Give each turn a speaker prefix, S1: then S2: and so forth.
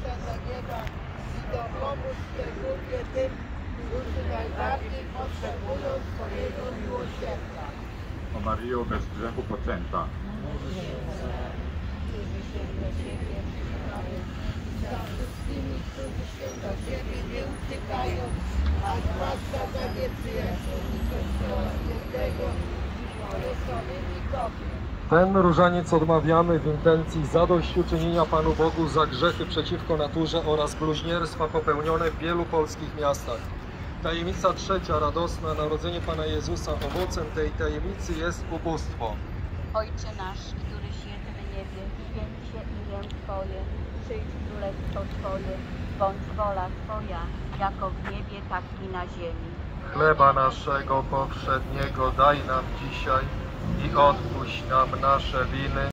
S1: Ojca na nieba i dopomóż szczególnie tym, którzy najbardziej potrzebują Twojego miłosierdzia.
S2: O Maryjo bez grzechu poczęta,
S1: Za wszystkimi, którzy się do Ciebie nie uciekają, a zwłaszcza za nieprzyjaciółmi Kościoła Świętego i błogosławieni Tobie.
S3: Ten różaniec odmawiamy w intencji zadośćuczynienia Panu Bogu za grzechy przeciwko naturze oraz bluźnierstwa popełnione w wielu polskich miastach. Tajemnica trzecia, radosna, narodzenie Pana Jezusa. Owocem tej tajemnicy jest ubóstwo.
S4: Ojcze nasz, któryś jest w niebie, święć się imię Twoje, przyjdź królestwo Twoje, bądź wola Twoja, jako w niebie, tak i na ziemi.
S3: Chleba naszego powszedniego daj nam dzisiaj i odpuść nam nasze winy,